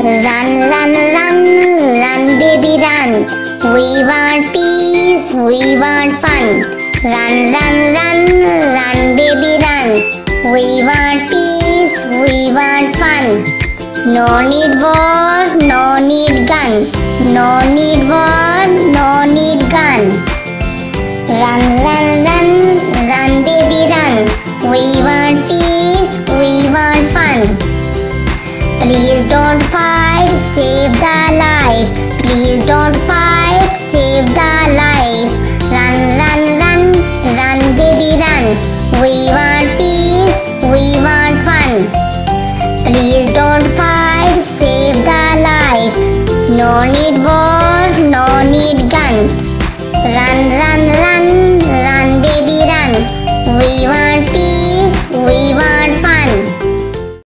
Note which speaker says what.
Speaker 1: Run, run, run, run, baby, run. We want peace, we want fun. Run, run, run, run, baby, run. We want peace, we want fun. No need war, no need gun. No need war, no need gun. Run, run, run, run, baby, run. We want peace, we want fun. Please don't fight, save the life. Please don't fight, save the life. Run, run, run, run, baby, run. We want peace, we want fun. Please don't fight, save the life. No need war, no need gun.